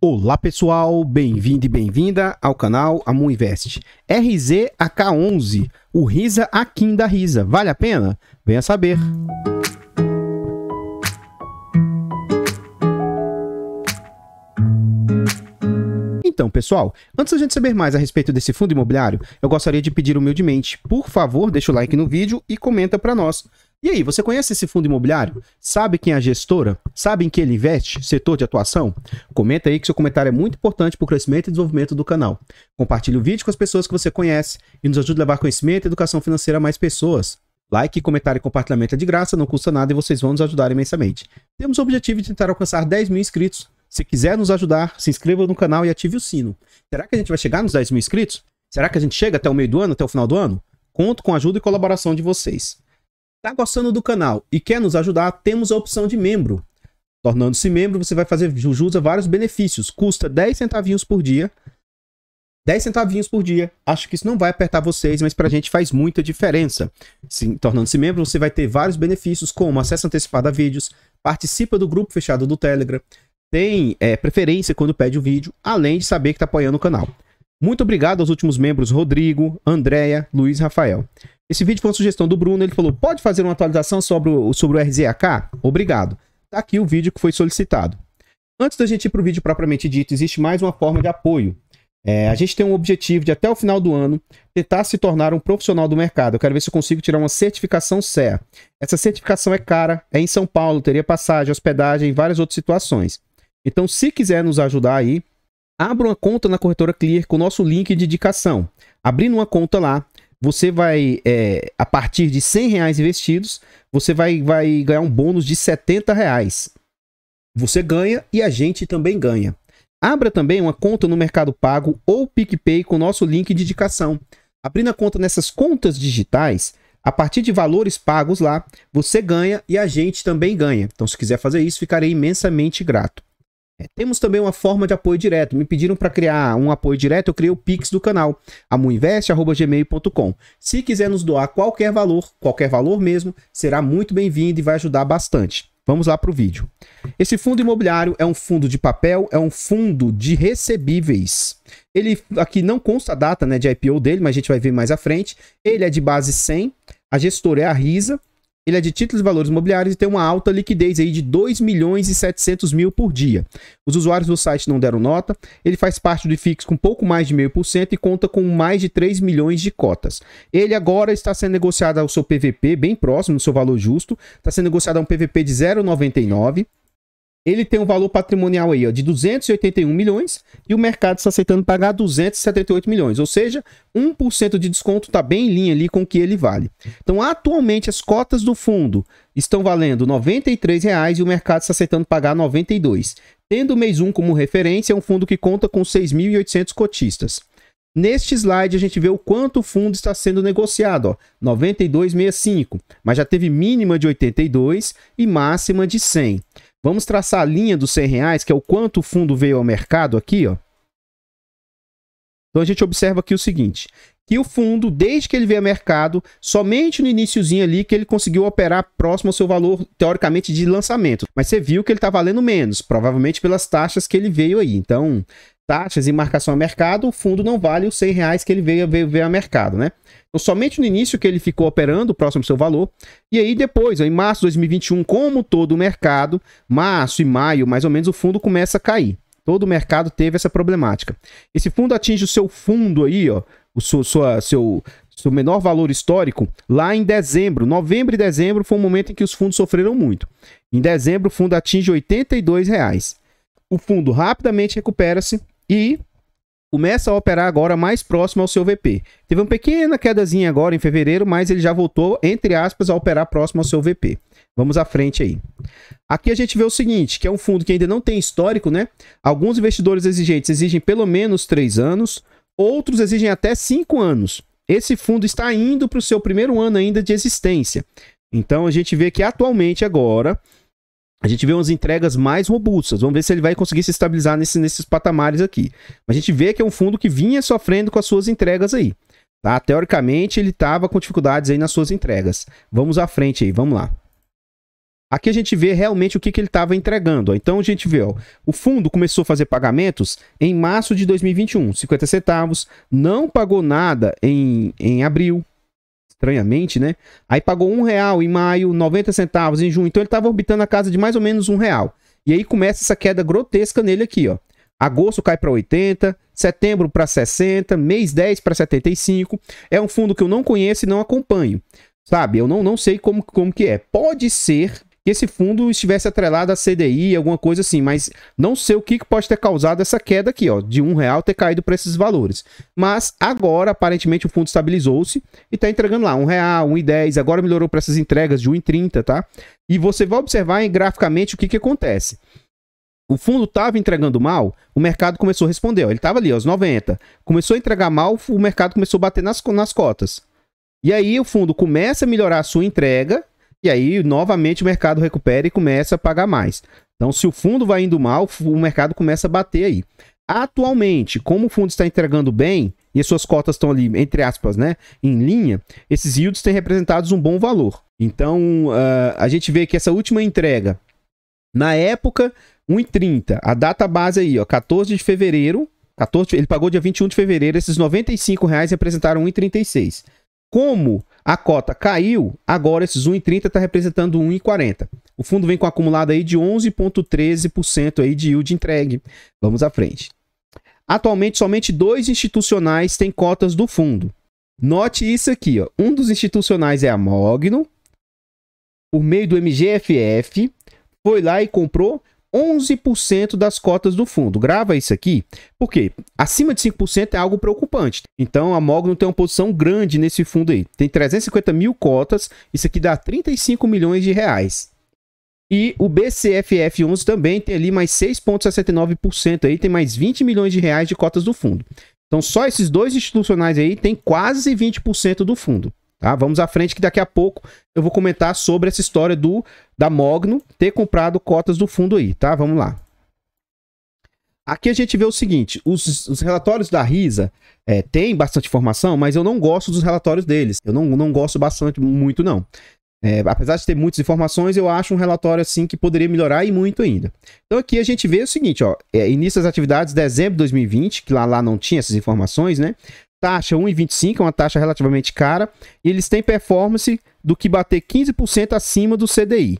Olá pessoal, bem-vindo e bem-vinda ao canal Amu Invest. RZAK11, o Risa Akin da Risa, vale a pena? Venha saber. Então, pessoal, antes da gente saber mais a respeito desse fundo imobiliário, eu gostaria de pedir humildemente, por favor, deixa o like no vídeo e comenta para nós. E aí, você conhece esse fundo imobiliário? Sabe quem é a gestora? Sabe em que ele investe? Setor de atuação? Comenta aí que seu comentário é muito importante para o crescimento e desenvolvimento do canal. Compartilhe o vídeo com as pessoas que você conhece e nos ajude a levar conhecimento e educação financeira a mais pessoas. Like, comentário e compartilhamento é de graça, não custa nada e vocês vão nos ajudar imensamente. Temos o objetivo de tentar alcançar 10 mil inscritos se quiser nos ajudar, se inscreva no canal e ative o sino. Será que a gente vai chegar nos 10 mil inscritos? Será que a gente chega até o meio do ano, até o final do ano? Conto com a ajuda e colaboração de vocês. Tá gostando do canal e quer nos ajudar? Temos a opção de membro. Tornando-se membro, você vai fazer jus a vários benefícios. Custa 10 centavinhos por dia. 10 centavinhos por dia. Acho que isso não vai apertar vocês, mas pra gente faz muita diferença. Tornando-se membro, você vai ter vários benefícios, como acesso antecipado a vídeos, participa do grupo fechado do Telegram, tem é, preferência quando pede o vídeo, além de saber que está apoiando o canal. Muito obrigado aos últimos membros Rodrigo, Andréia, Luiz e Rafael. Esse vídeo foi uma sugestão do Bruno, ele falou, pode fazer uma atualização sobre o, sobre o RZAK? Obrigado. Tá aqui o vídeo que foi solicitado. Antes da gente ir para o vídeo propriamente dito, existe mais uma forma de apoio. É, a gente tem um objetivo de, até o final do ano, tentar se tornar um profissional do mercado. Eu quero ver se eu consigo tirar uma certificação CEA. Essa certificação é cara, é em São Paulo, teria passagem, hospedagem várias outras situações. Então, se quiser nos ajudar aí, abra uma conta na corretora Clear com o nosso link de indicação. Abrindo uma conta lá, você vai, é, a partir de 100 reais investidos, você vai, vai ganhar um bônus de 70 reais. Você ganha e a gente também ganha. Abra também uma conta no Mercado Pago ou PicPay com o nosso link de indicação. Abrindo a conta nessas contas digitais, a partir de valores pagos lá, você ganha e a gente também ganha. Então, se quiser fazer isso, ficarei imensamente grato. É, temos também uma forma de apoio direto. Me pediram para criar um apoio direto, eu criei o Pix do canal, amuinvest.gmail.com. Se quiser nos doar qualquer valor, qualquer valor mesmo, será muito bem-vindo e vai ajudar bastante. Vamos lá para o vídeo. Esse fundo imobiliário é um fundo de papel, é um fundo de recebíveis. Ele aqui não consta a data né, de IPO dele, mas a gente vai ver mais à frente. Ele é de base 100, a gestora é a Risa, ele é de títulos e valores imobiliários e tem uma alta liquidez aí de 2 milhões e 700 mil por dia. Os usuários do site não deram nota. Ele faz parte do IFIX com pouco mais de meio por cento e conta com mais de 3 milhões de cotas. Ele agora está sendo negociado ao seu PVP, bem próximo do seu valor justo. Está sendo negociado a um PVP de 0,99 ele tem um valor patrimonial aí ó, de 281 milhões e o mercado está aceitando pagar 278 milhões, ou seja, 1% de desconto está bem em linha ali com o que ele vale. Então, atualmente, as cotas do fundo estão valendo R$ 93,00 e o mercado está aceitando pagar R$ 92,00. Tendo o mês 1 como referência, é um fundo que conta com 6.800 cotistas. Neste slide a gente vê o quanto o fundo está sendo negociado, ó, 92,65, mas já teve mínima de 82 e máxima de 100. Vamos traçar a linha dos 100 reais, que é o quanto o fundo veio ao mercado aqui, ó. Então a gente observa aqui o seguinte, que o fundo, desde que ele veio ao mercado, somente no iníciozinho ali que ele conseguiu operar próximo ao seu valor, teoricamente, de lançamento. Mas você viu que ele está valendo menos, provavelmente pelas taxas que ele veio aí. Então, taxas e marcação a mercado, o fundo não vale os 100 reais que ele veio, veio, veio a mercado, né? Então, somente no início que ele ficou operando, próximo ao seu valor, e aí depois, em março de 2021, como todo o mercado, março e maio, mais ou menos, o fundo começa a cair. Todo o mercado teve essa problemática. Esse fundo atinge o seu fundo aí, ó, o seu, sua, seu, seu menor valor histórico, lá em dezembro. Novembro e dezembro foi um momento em que os fundos sofreram muito. Em dezembro, o fundo atinge 82 reais. O fundo rapidamente recupera-se e começa a operar agora mais próximo ao seu VP. Teve uma pequena quedazinha agora em fevereiro, mas ele já voltou, entre aspas, a operar próximo ao seu VP. Vamos à frente aí. Aqui a gente vê o seguinte, que é um fundo que ainda não tem histórico, né? Alguns investidores exigentes exigem pelo menos três anos, outros exigem até cinco anos. Esse fundo está indo para o seu primeiro ano ainda de existência. Então a gente vê que atualmente agora a gente vê umas entregas mais robustas. Vamos ver se ele vai conseguir se estabilizar nesse, nesses patamares aqui. A gente vê que é um fundo que vinha sofrendo com as suas entregas aí. Tá? Teoricamente, ele estava com dificuldades aí nas suas entregas. Vamos à frente aí, vamos lá. Aqui a gente vê realmente o que, que ele estava entregando. Ó. Então a gente vê, ó, o fundo começou a fazer pagamentos em março de 2021, 50 centavos, não pagou nada em, em abril, estranhamente, né? Aí pagou um real em maio, 90 centavos em junho, então ele estava orbitando a casa de mais ou menos um real. E aí começa essa queda grotesca nele aqui, ó. Agosto cai para 80, setembro para 60, mês 10 para 75. É um fundo que eu não conheço e não acompanho. Sabe? Eu não, não sei como, como que é. Pode ser que esse fundo estivesse atrelado a CDI, alguma coisa assim, mas não sei o que pode ter causado essa queda aqui, ó, de um real ter caído para esses valores. Mas agora, aparentemente, o fundo estabilizou-se e está entregando lá um real, um e dez, agora melhorou para essas entregas de 1,30, tá? E você vai observar graficamente o que, que acontece. O fundo estava entregando mal, o mercado começou a responder. Ó, ele estava ali, aos 90. Começou a entregar mal, o mercado começou a bater nas, nas cotas. E aí o fundo começa a melhorar a sua entrega e aí, novamente, o mercado recupera e começa a pagar mais. Então, se o fundo vai indo mal, o mercado começa a bater aí. Atualmente, como o fundo está entregando bem e as suas cotas estão ali, entre aspas, né, em linha, esses yields têm representado um bom valor. Então, uh, a gente vê que essa última entrega, na época, 1,30. A data base aí, ó, 14 de fevereiro. 14, ele pagou dia 21 de fevereiro. Esses 95 reais representaram 1,36. Como a cota caiu, agora esses 1,30 está representando 1,40. O fundo vem com acumulado aí de 11,13% aí de yield entregue. Vamos à frente. Atualmente, somente dois institucionais têm cotas do fundo. Note isso aqui, ó. Um dos institucionais é a Mogno, por meio do MGFF, foi lá e comprou 11% das cotas do fundo. Grava isso aqui, porque acima de 5% é algo preocupante. Então a Mogno tem uma posição grande nesse fundo aí. Tem 350 mil cotas, isso aqui dá 35 milhões de reais. E o BCFF11 também tem ali mais 6,69% aí, tem mais 20 milhões de reais de cotas do fundo. Então só esses dois institucionais aí tem quase 20% do fundo. Tá? Vamos à frente que daqui a pouco eu vou comentar sobre essa história do da Mogno ter comprado cotas do fundo aí, tá? Vamos lá. Aqui a gente vê o seguinte, os, os relatórios da RISA é, tem bastante informação, mas eu não gosto dos relatórios deles. Eu não, não gosto bastante, muito não. É, apesar de ter muitas informações, eu acho um relatório assim que poderia melhorar e muito ainda. Então aqui a gente vê o seguinte, ó, é, início das atividades dezembro de 2020, que lá, lá não tinha essas informações, né? Taxa 1,25, é uma taxa relativamente cara, e eles têm performance do que bater 15% acima do CDI.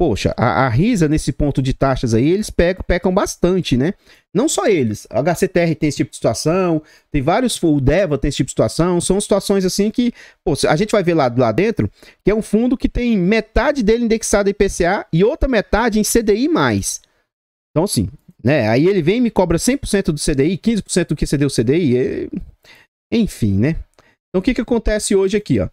Poxa, a, a, RISA, nesse ponto de taxas aí, eles pecam, pecam bastante, né? Não só eles. A HCTR tem esse tipo de situação, tem vários, o DEVA tem esse tipo de situação, são situações assim que, pô, a gente vai ver lá, lá dentro, que é um fundo que tem metade dele indexado em IPCA e outra metade em CDI+. Então, assim, né? Aí ele vem e me cobra 100% do CDI, 15% do que você deu CDI, é... Enfim, né? Então o que, que acontece hoje aqui, ó?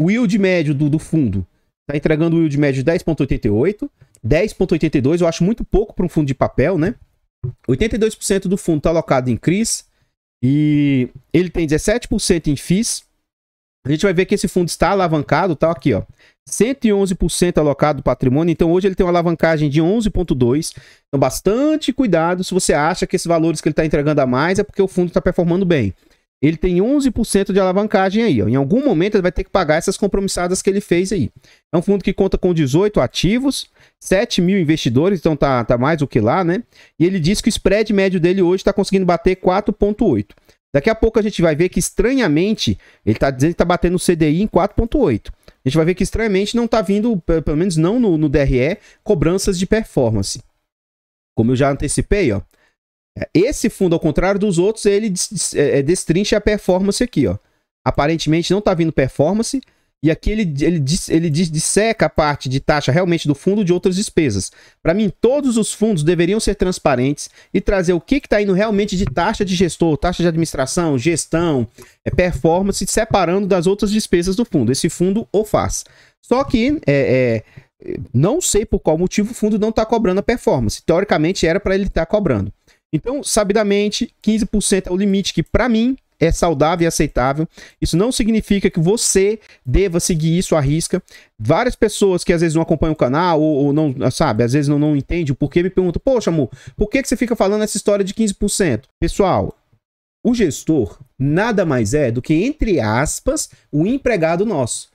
O yield médio do, do fundo está entregando o yield médio de 10,88, 10,82, eu acho muito pouco para um fundo de papel, né? 82% do fundo está alocado em CRIs e ele tem 17% em FIIs. A gente vai ver que esse fundo está alavancado, tá aqui, ó. 111% alocado do patrimônio, então hoje ele tem uma alavancagem de 11,2. Então, bastante cuidado se você acha que esses valores que ele está entregando a mais é porque o fundo está performando bem ele tem 11% de alavancagem aí. Ó. Em algum momento ele vai ter que pagar essas compromissadas que ele fez aí. É um fundo que conta com 18 ativos, 7 mil investidores, então tá, tá mais do que lá, né? E ele diz que o spread médio dele hoje está conseguindo bater 4,8. Daqui a pouco a gente vai ver que estranhamente ele está dizendo que está batendo o CDI em 4,8. A gente vai ver que estranhamente não está vindo, pelo menos não no, no DRE, cobranças de performance. Como eu já antecipei, ó, esse fundo, ao contrário dos outros, ele é, é, destrincha a performance aqui, ó. Aparentemente não está vindo performance. E aqui ele, ele, ele disseca a parte de taxa realmente do fundo de outras despesas. Para mim, todos os fundos deveriam ser transparentes e trazer o que está indo realmente de taxa de gestor, taxa de administração, gestão, é, performance, separando das outras despesas do fundo. Esse fundo o faz. Só que é, é, não sei por qual motivo o fundo não está cobrando a performance. Teoricamente era para ele estar tá cobrando. Então, sabidamente, 15% é o limite que, para mim, é saudável e aceitável. Isso não significa que você deva seguir isso à risca. Várias pessoas que às vezes não acompanham o canal ou, ou não, sabe, às vezes não, não entendem o porquê, me perguntam: Poxa, amor, por que, que você fica falando essa história de 15%? Pessoal, o gestor nada mais é do que, entre aspas, o empregado nosso.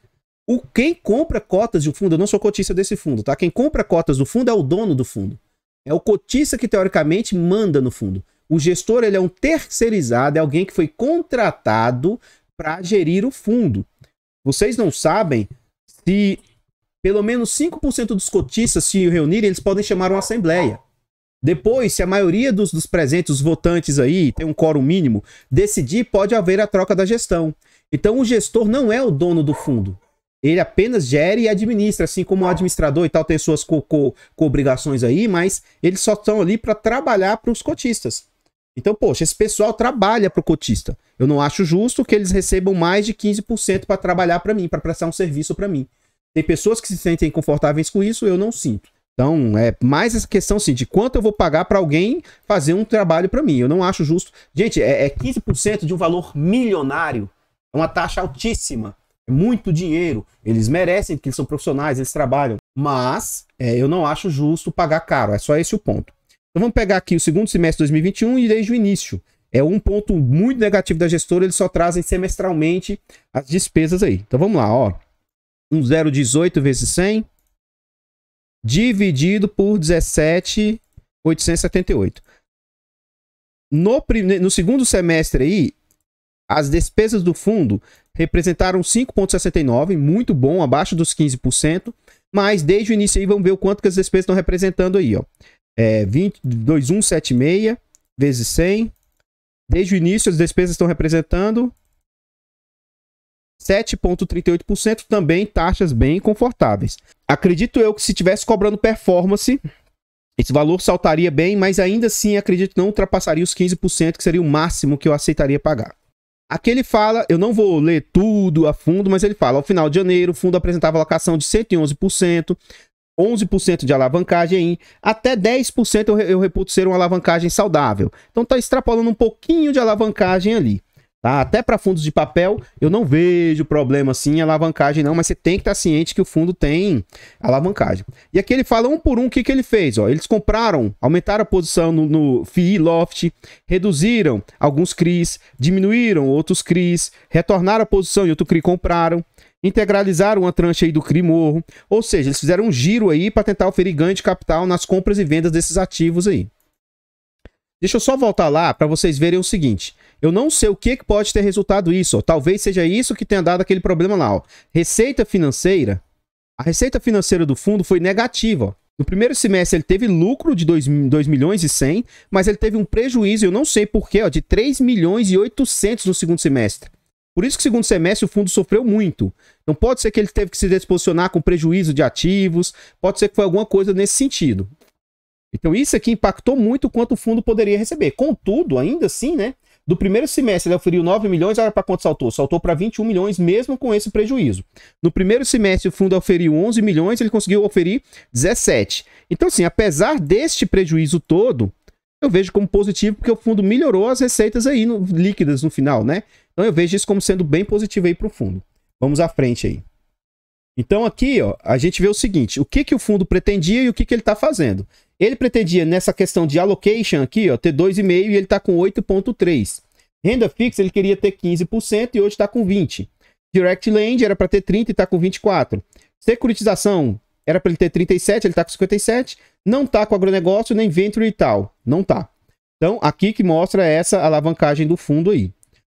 O, quem compra cotas de um fundo, eu não sou cotista desse fundo, tá? Quem compra cotas do fundo é o dono do fundo. É o cotista que teoricamente manda no fundo. O gestor ele é um terceirizado, é alguém que foi contratado para gerir o fundo. Vocês não sabem se pelo menos 5% dos cotistas se reunirem, eles podem chamar uma assembleia. Depois, se a maioria dos, dos presentes, os votantes aí, tem um quórum mínimo, decidir, pode haver a troca da gestão. Então, o gestor não é o dono do fundo. Ele apenas gere e administra, assim como o administrador e tal tem suas co-obrigações co co aí, mas eles só estão ali para trabalhar para os cotistas. Então, poxa, esse pessoal trabalha para o cotista. Eu não acho justo que eles recebam mais de 15% para trabalhar para mim, para prestar um serviço para mim. Tem pessoas que se sentem confortáveis com isso, eu não sinto. Então, é mais essa questão assim, de quanto eu vou pagar para alguém fazer um trabalho para mim. Eu não acho justo. Gente, é, é 15% de um valor milionário. É uma taxa altíssima. É muito dinheiro. Eles merecem, porque eles são profissionais, eles trabalham. Mas é, eu não acho justo pagar caro. É só esse o ponto. Então vamos pegar aqui o segundo semestre de 2021 e desde o início. É um ponto muito negativo da gestora, eles só trazem semestralmente as despesas aí. Então vamos lá, ó. Um 0,18 vezes 100 dividido por 17,878. No, no segundo semestre aí, as despesas do fundo representaram 5,69, muito bom, abaixo dos 15%, mas desde o início aí vamos ver o quanto que as despesas estão representando aí, ó é, 2176 vezes 100. Desde o início, as despesas estão representando 7,38%, também taxas bem confortáveis. Acredito eu que se tivesse cobrando performance, esse valor saltaria bem, mas ainda assim acredito que não ultrapassaria os 15%, que seria o máximo que eu aceitaria pagar. Aqui ele fala, eu não vou ler tudo a fundo, mas ele fala, ao final de janeiro, o fundo apresentava alocação de 111%, 11% de alavancagem, até 10% eu, eu reputo ser uma alavancagem saudável. Então está extrapolando um pouquinho de alavancagem ali. Tá? Até para fundos de papel, eu não vejo problema assim, alavancagem não, mas você tem que estar tá ciente que o fundo tem alavancagem. E aqui ele fala um por um o que, que ele fez. Ó. Eles compraram, aumentaram a posição no, no FII Loft, reduziram alguns CRIs, diminuíram outros CRIs, retornaram a posição e outro CRI compraram integralizaram uma tranche aí do CRI Morro, ou seja, eles fizeram um giro aí para tentar oferir ganho de capital nas compras e vendas desses ativos aí. Deixa eu só voltar lá para vocês verem o seguinte. Eu não sei o que, que pode ter resultado isso. Ó. Talvez seja isso que tenha dado aquele problema lá. Ó. Receita financeira. A receita financeira do fundo foi negativa. Ó. No primeiro semestre ele teve lucro de 2, 2 milhões e 100, mas ele teve um prejuízo, eu não sei porquê, de 3 milhões e 800 no segundo semestre. Por isso que segundo semestre o fundo sofreu muito. Então pode ser que ele teve que se disposicionar com prejuízo de ativos, pode ser que foi alguma coisa nesse sentido. Então isso aqui impactou muito quanto o fundo poderia receber. Contudo, ainda assim, né? Do primeiro semestre ele oferiu 9 milhões, olha para quanto saltou? Saltou para 21 milhões mesmo com esse prejuízo. No primeiro semestre o fundo oferiu 11 milhões, ele conseguiu oferir 17. Então assim, apesar deste prejuízo todo, eu vejo como positivo porque o fundo melhorou as receitas aí no, líquidas no final, né? Então eu vejo isso como sendo bem positivo aí para o fundo. Vamos à frente aí. Então aqui, ó, a gente vê o seguinte, o que, que o fundo pretendia e o que, que ele está fazendo. Ele pretendia nessa questão de allocation aqui, ó, ter 2,5 e ele está com 8,3. Renda fixa ele queria ter 15% e hoje está com 20. Direct Lend era para ter 30 e está com 24. Securitização era para ele ter 37, ele está com 57. Não está com agronegócio nem venture e tal. Não tá. Então, aqui que mostra essa alavancagem do fundo aí.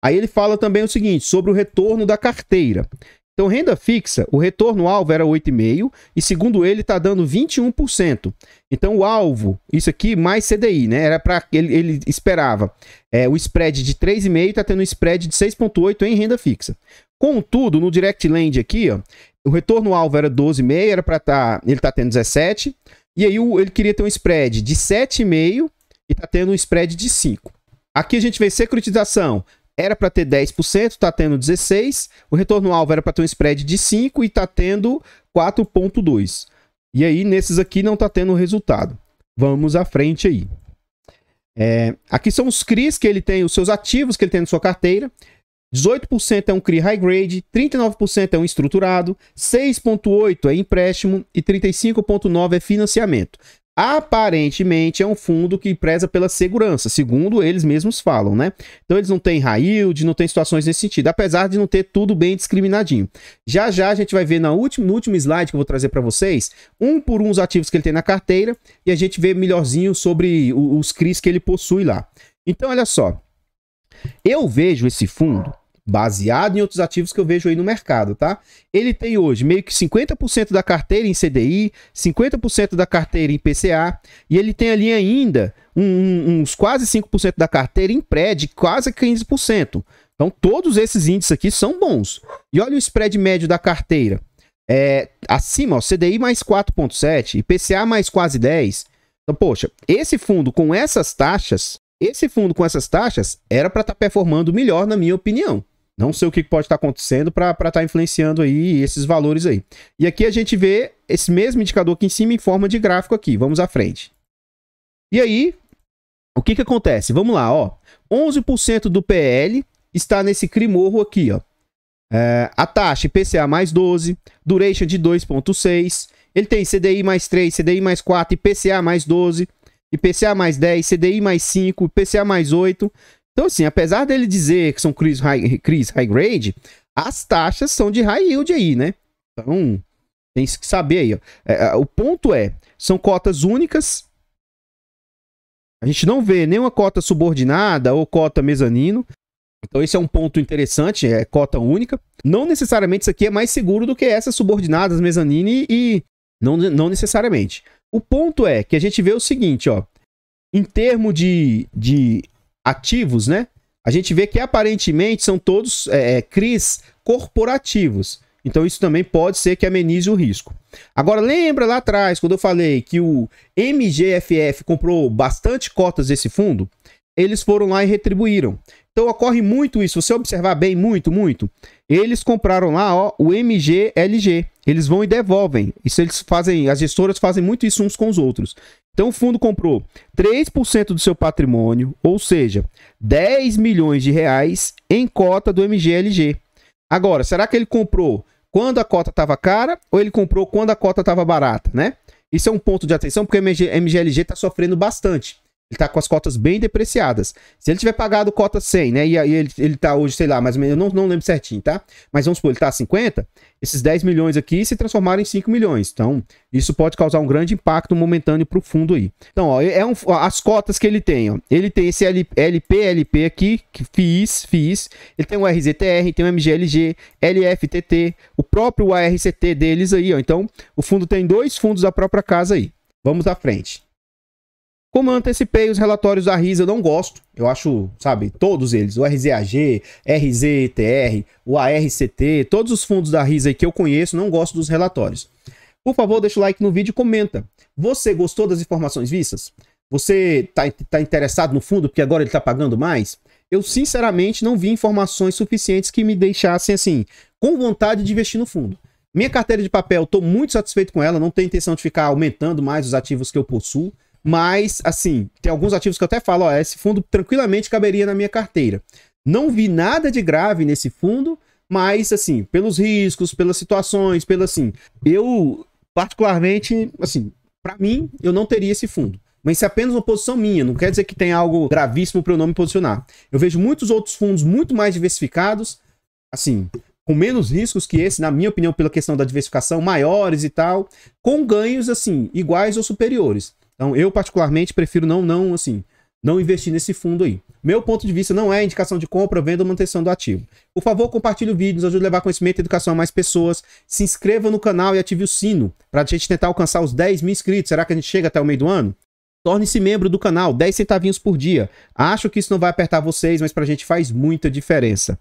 Aí ele fala também o seguinte, sobre o retorno da carteira. Então, renda fixa, o retorno alvo era 8,5% e segundo ele está dando 21%. Então, o alvo, isso aqui mais CDI, né? Era para ele, ele esperava é, o spread de 3,5 está tendo um spread de 6,8 em renda fixa. Contudo, no Direct Lend aqui, ó, o retorno alvo era 12,5, era para tá, ele está tendo 17. E aí o, ele queria ter um spread de 7,5 e está tendo um spread de 5. Aqui a gente vê securitização, era para ter 10%, está tendo 16%. O retorno alvo era para ter um spread de 5% e está tendo 4,2%. E aí, nesses aqui, não está tendo resultado. Vamos à frente aí. É, aqui são os CRIs que ele tem, os seus ativos que ele tem na sua carteira. 18% é um CRI high grade, 39% é um estruturado, 6,8% é empréstimo e 35,9% é financiamento. Aparentemente é um fundo que preza pela segurança, segundo eles mesmos falam, né? Então eles não têm yield, não tem situações nesse sentido, apesar de não ter tudo bem discriminadinho. Já já a gente vai ver na no último slide que eu vou trazer para vocês, um por um os ativos que ele tem na carteira e a gente vê melhorzinho sobre os CRIs que ele possui lá. Então olha só, eu vejo esse fundo baseado em outros ativos que eu vejo aí no mercado, tá? Ele tem hoje meio que 50% da carteira em CDI, 50% da carteira em PCA, e ele tem ali ainda um, uns quase 5% da carteira em pré de quase 15%. Então, todos esses índices aqui são bons. E olha o spread médio da carteira. É, acima, ó, CDI mais 4,7, IPCA mais quase 10. Então, poxa, esse fundo com essas taxas, esse fundo com essas taxas era para estar tá performando melhor, na minha opinião. Não sei o que pode estar acontecendo para estar tá influenciando aí esses valores aí. E aqui a gente vê esse mesmo indicador aqui em cima em forma de gráfico aqui. Vamos à frente. E aí, o que que acontece? Vamos lá, ó. 11% do PL está nesse crimorro aqui, ó. É, a taxa IPCA mais 12, duration de 2.6, ele tem CDI mais 3, CDI mais 4, IPCA mais 12, IPCA mais 10, CDI mais 5, IPCA mais 8, então, assim, apesar dele dizer que são CRIs high, high grade, as taxas são de high yield aí, né? Então, tem que saber aí. Ó. É, é, o ponto é, são cotas únicas. A gente não vê nenhuma cota subordinada ou cota mezanino. Então, esse é um ponto interessante, é cota única. Não necessariamente isso aqui é mais seguro do que essas subordinadas, mezanine e não, não necessariamente. O ponto é que a gente vê o seguinte, ó. Em termos de, de ativos, né? A gente vê que aparentemente são todos é, é CRIs corporativos. Então isso também pode ser que amenize o risco. Agora lembra lá atrás quando eu falei que o MGFF comprou bastante cotas desse fundo? Eles foram lá e retribuíram. Então ocorre muito isso. Se você observar bem, muito, muito, eles compraram lá ó, o MGLG. Eles vão e devolvem. Isso eles fazem, as gestoras fazem muito isso uns com os outros. Então o fundo comprou 3% do seu patrimônio, ou seja, 10 milhões de reais em cota do MGLG. Agora, será que ele comprou quando a cota estava cara ou ele comprou quando a cota estava barata, né? Isso é um ponto de atenção porque o MGLG está sofrendo bastante. Ele tá com as cotas bem depreciadas. Se ele tiver pagado cota 100, né? E aí ele, ele tá hoje, sei lá, menos, eu não, não lembro certinho, tá? Mas vamos supor, ele tá a 50, esses 10 milhões aqui se transformaram em 5 milhões. Então, isso pode causar um grande impacto momentâneo pro fundo aí. Então, ó, é um, ó, as cotas que ele tem, ó. Ele tem esse LP, LP aqui, que FIIs, FIIs. Ele tem o RZTR, tem o MGLG, LFTT, o próprio ARCT deles aí, ó. Então, o fundo tem dois fundos da própria casa aí. Vamos à frente. Como eu antecipei, os relatórios da RISA eu não gosto. Eu acho, sabe, todos eles, o RZAG, RZTR, o ARCT, todos os fundos da RISA que eu conheço, não gosto dos relatórios. Por favor, deixa o like no vídeo e comenta. Você gostou das informações vistas? Você está tá interessado no fundo porque agora ele está pagando mais? Eu, sinceramente, não vi informações suficientes que me deixassem, assim, com vontade de investir no fundo. Minha carteira de papel, estou muito satisfeito com ela, não tenho intenção de ficar aumentando mais os ativos que eu possuo. Mas, assim, tem alguns ativos que eu até falo, ó, esse fundo tranquilamente caberia na minha carteira. Não vi nada de grave nesse fundo, mas, assim, pelos riscos, pelas situações, pelo assim, eu, particularmente, assim, para mim, eu não teria esse fundo. Mas isso é apenas uma posição minha, não quer dizer que tem algo gravíssimo para eu não me posicionar. Eu vejo muitos outros fundos muito mais diversificados, assim, com menos riscos que esse, na minha opinião, pela questão da diversificação, maiores e tal, com ganhos, assim, iguais ou superiores. Então, eu particularmente prefiro não, não, assim, não investir nesse fundo aí. Meu ponto de vista não é indicação de compra, venda ou manutenção do ativo. Por favor, compartilhe o vídeo, nos ajude a levar conhecimento e educação a mais pessoas. Se inscreva no canal e ative o sino para a gente tentar alcançar os 10 mil inscritos. Será que a gente chega até o meio do ano? Torne-se membro do canal, 10 centavinhos por dia. Acho que isso não vai apertar vocês, mas para a gente faz muita diferença.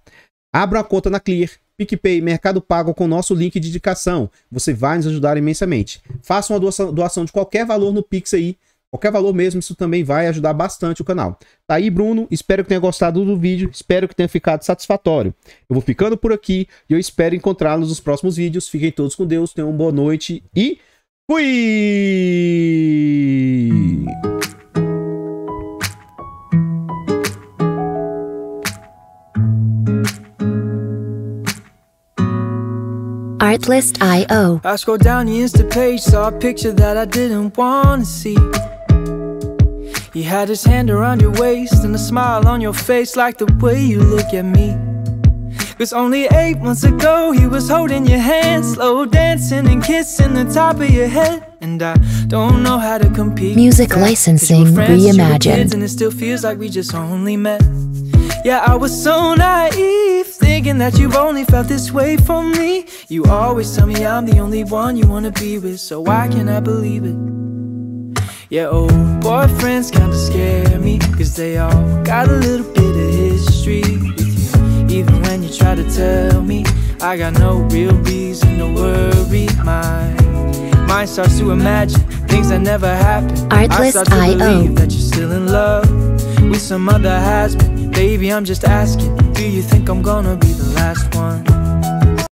Abra uma conta na Clear, PicPay, Mercado Pago com nosso link de indicação. Você vai nos ajudar imensamente. Faça uma doação, doação de qualquer valor no Pix aí. Qualquer valor mesmo, isso também vai ajudar bastante o canal. Tá aí, Bruno. Espero que tenha gostado do vídeo. Espero que tenha ficado satisfatório. Eu vou ficando por aqui e eu espero encontrá-los nos próximos vídeos. Fiquem todos com Deus, tenham uma boa noite e fui! Artlist.io. I scrolled down the Insta page, saw a picture that I didn't want to see. He had his hand around your waist and a smile on your face like the way you look at me. Cause only eight months ago he was holding your hand, slow dancing and kissing the top of your head. And I don't know how to compete. Music licensing reimagined. And it still feels like we just only met. Yeah, I was so naive, thinking that you've only felt this way for me. You always tell me I'm the only one you wanna be with, so why can't I believe it? Yeah, old boyfriends kinda scare me, cause they all got a little bit of history with you. Even when you try to tell me, I got no real reason to worry. My mind starts to imagine things that never happened. Artlist.io. I start to believe that you're still in love with some other has been. Baby, I'm just asking, do you think I'm gonna be the last one?